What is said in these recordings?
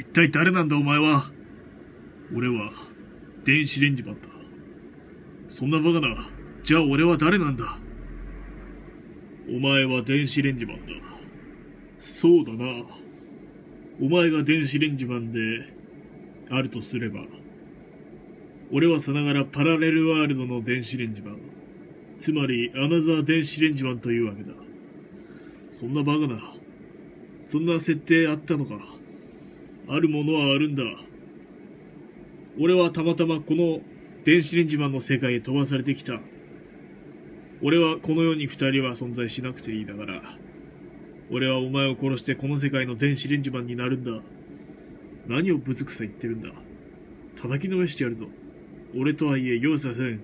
一体誰なんだお前は？俺は電子レンジマンだそんなバカなじゃあ俺は誰なんだ？お前は電子レンジマンだそうだな。お前が電子レンジマンであるとすれば俺はさながらパラレルワールドの電子レンジマン。つまりアナザー電子レンジマンというわけだ。そんなバカなそんな設定あったのか？あるものはあるんだ。俺はたまたまこの電子レンジマンの世界へ飛ばされてきた。俺はこの世に二人は存在しなくていいだから。俺はお前を殺してこの世界の電子レンジマンになるんだ。何をぶつくさ言ってるんだ。叩きのめしてやるぞ。俺とはいえ容赦せん。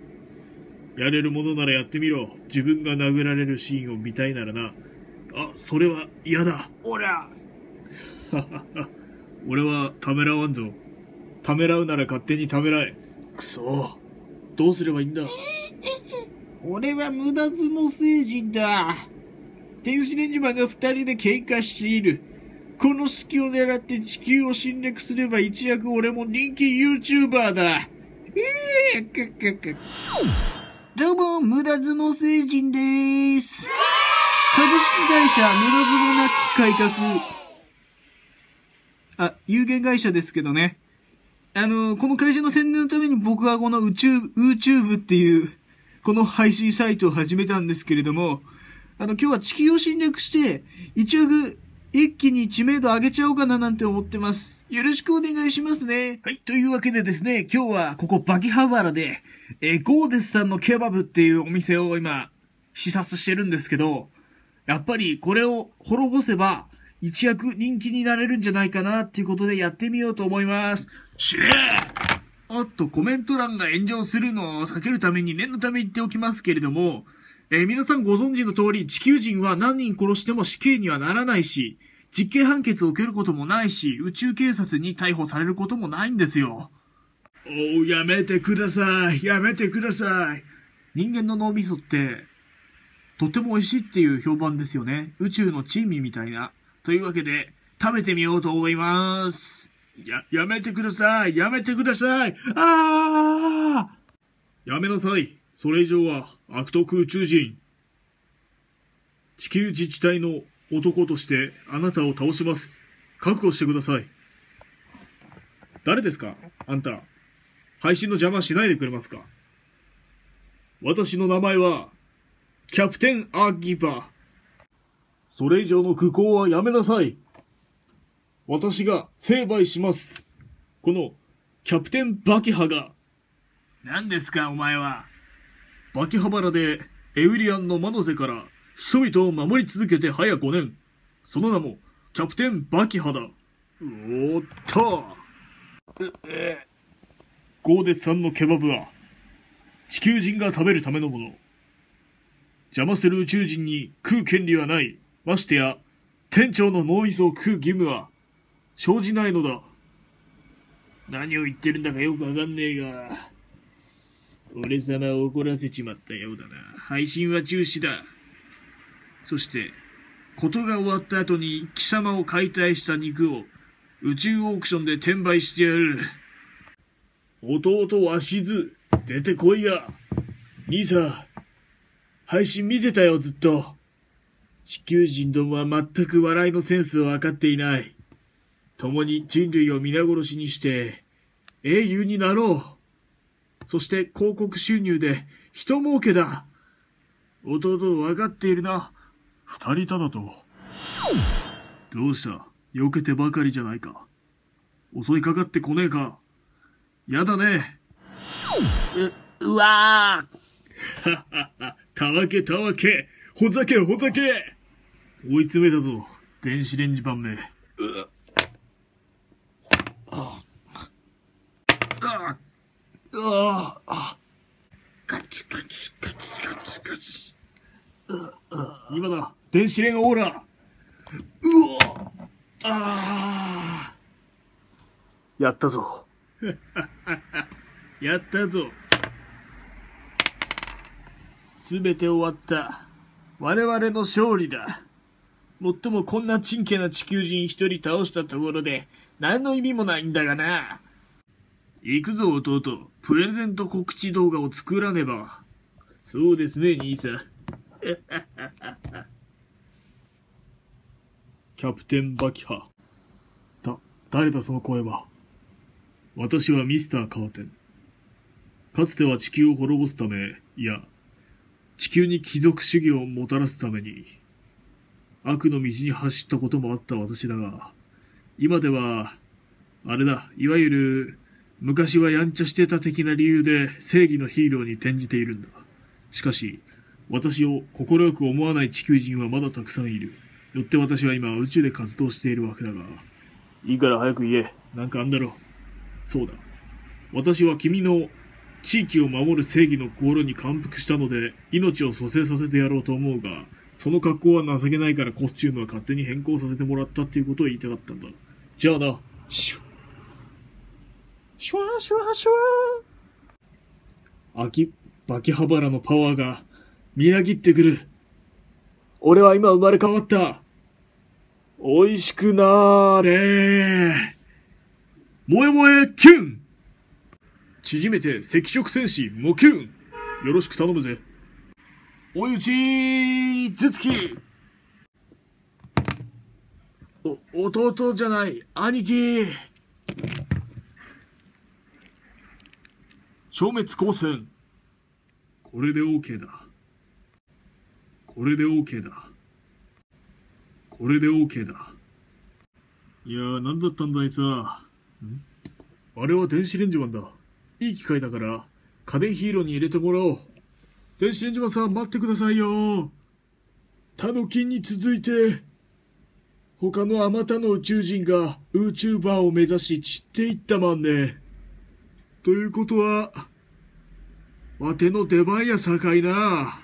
やれるものならやってみろ。自分が殴られるシーンを見たいならな。あそれは嫌だ。おら 俺はためらわんぞ。ためらうなら勝手にためらえ。くそどうすればいいんだ？俺は無駄相撲星人だ。電子レンジマンが二人で喧嘩している。この隙を狙って地球を侵略すれば一躍俺も人気 YouTuber だ。えー、くくくどうも、無駄相撲星人です。株式会社無駄相撲なき改革。あ、有限会社ですけどね。あの、この会社の宣伝のために僕はこの宇宙、YouTube っていう、この配信サイトを始めたんですけれども、あの、今日は地球を侵略して、一躍、一気に知名度上げちゃおうかななんて思ってます。よろしくお願いしますね。はい、というわけでですね、今日はここバキハバラで、えーゴーデスさんのケバブっていうお店を今、視察してるんですけど、やっぱりこれを滅ぼせば、一躍人気になれるんじゃないかなっていうことでやってみようと思います。死ねおっと、コメント欄が炎上するのを避けるために念のため言っておきますけれども、えー皆さんご存知の通り、地球人は何人殺しても死刑にはならないし、実刑判決を受けることもないし、宇宙警察に逮捕されることもないんですよ。おうやめてくださいやめてください人間の脳みそって、とっても美味しいっていう評判ですよね。宇宙の珍味みたいな。というわけで、食べてみようと思います。や、やめてください。やめてください。ああやめなさい。それ以上は悪徳宇宙人。地球自治体の男としてあなたを倒します。覚悟してください。誰ですか？あんた。配信の邪魔しないでくれますか？私の名前はキャプテン・アーギバー。それ以上の苦行はやめなさい私が成敗します。この、キャプテンバキハが、何ですか、お前は。バキハバラでエウリアンのマノゼから人々を守り続けて早5年。その名も、キャプテンバキハだ。おーっと。ゴーデスさんのケバブは、地球人が食べるためのもの。邪魔する宇宙人に食う権利はない。ましてや、店長の脳みそを食う義務は、生じないのだ。何を言ってるんだかよくわかんねえが。俺様を怒らせちまったようだな。配信は中止だ。そして、ことが終わった後に貴様を解体した肉を宇宙オークションで転売してやる。弟わしず、出てこいや。兄さん、配信見てたよずっと。地球人どもは全く笑いのセンスを分かっていない。共に人類を皆殺しにして、英雄になろう。そして広告収入で人儲けだ。弟分かっているな。二人ただと。どうした？避けてばかりじゃないか。襲いかかってこねえか。やだね。うわたわけたわけ。ほざけほざけ。追い詰めたぞ。電子レンジパンめ。ーうわあガチガチガチガチガチ。今だ、電子レンオーラ。うおああ。やったぞ。やったぞ。すべて終わった。我々の勝利だ。もっともこんなちんけな地球人一人倒したところで、何の意味もないんだがな。行くぞ弟。プレゼント告知動画を作らねば。そうですね、兄さん。キャプテンバキハ。だ、誰だその声は。私はミスターカーテン。かつては地球を滅ぼすため、いや、地球に貴族主義をもたらすために、悪の道に走ったこともあった私だが、今では、あれだ、いわゆる、昔はやんちゃしてた的な理由で正義のヒーローに転じているんだ。しかし、私を快く思わない地球人はまだたくさんいる。よって私は今宇宙で活動しているわけだが。いいから早く言え。なんかあんだろ。そうだ。私は君の地域を守る正義の心に感服したので、命を蘇生させてやろうと思うが、その格好は情けないからコスチュームは勝手に変更させてもらったっていうことを言いたかったんだ。じゃあな。シュシュワシュワシュワ秋、バキハバラのパワーがみなぎってくる。俺は今生まれ変わった。美味しくなーれー萌え萌えキュン縮めて赤色戦士モキュンよろしく頼むぜ。おゆちずつきお、弟じゃない、兄貴消滅光線これで OK だ。これで OK だ。これで OK だ。いやー、なんだったんだあいつは。ん？あれは電子レンジマンだ。いい機会だから、家電ヒーローに入れてもらおう。電子レンジマンさん、待ってくださいよ。他の金に続いて、他のあまたの宇宙人が YouTuber を目指し散っていったまんね。ということは、わての出番やさかいな。